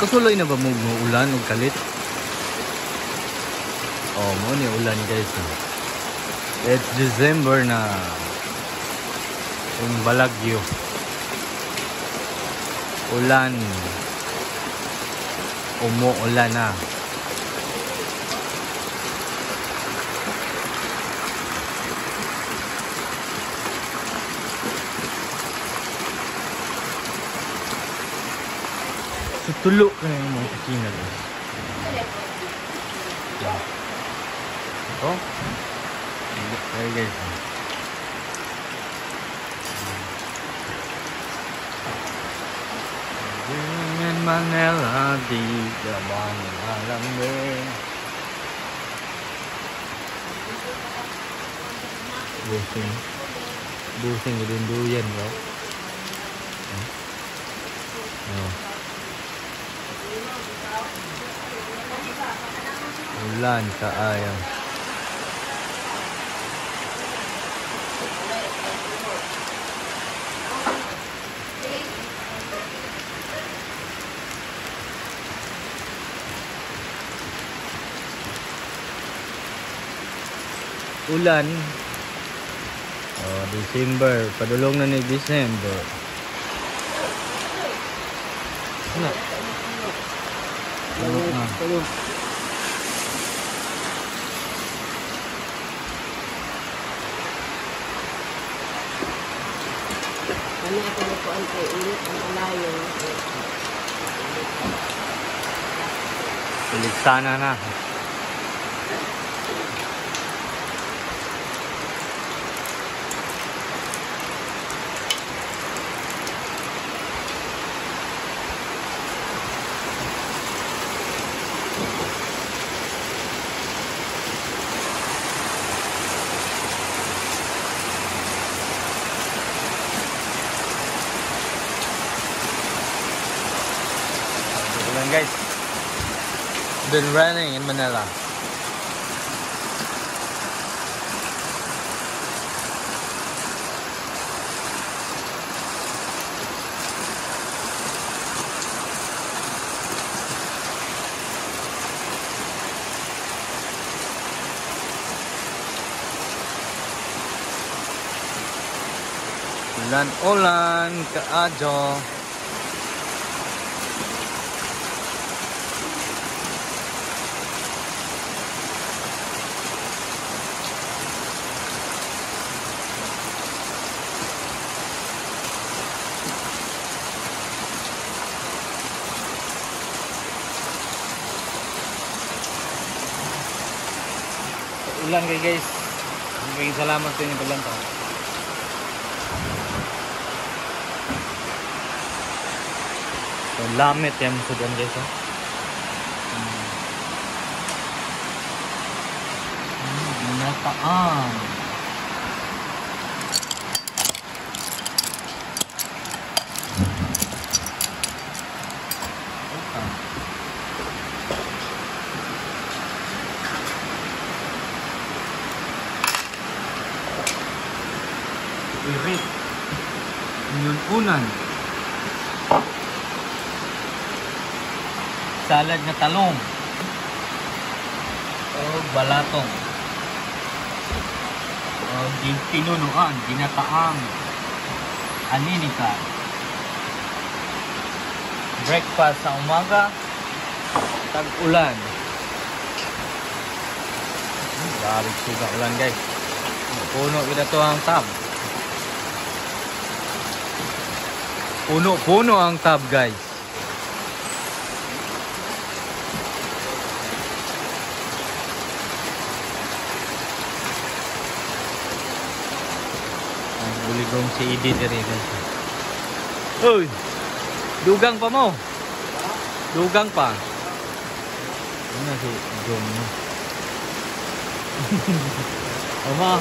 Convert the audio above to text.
Kasuloy na ba mo ulan ug kalit? Oh, mo ni ulan guys. It's December na. Yung balagyo. Ulan. Umuulan na. tutulog ka ng mga katina guys ito okay guys Dengan Manila di gabang alam deh Busing Busing gedung durian kau Hmm. Ulan kaayo. Ulan. Oh, December. Padulong na ni December. Ano? Tulog na. Tulog. Ano ako na po ang ulit ang alayo. Piligtana na. Ulan guys. Been raining in Manila. Ulan-ulan kaadyo. Ulan kay guys. Maraming salamat sa inyo paglantaw. So, lamit yan sa doon guys. Oh. Hmm. Hmm. Irit. Unan. Salad na talong. O balatong. O tinunuan, ginataang. Aninika. Breakfast sa umaga. Tag-ulan. Grabe suga ulan guys. Puno kita to ang tab. Puno-puno ang tab guys. Ang buligong si Edie diri guys. Uy! Dugang pa mo. Dugang pa. Ano si John mo? Ama.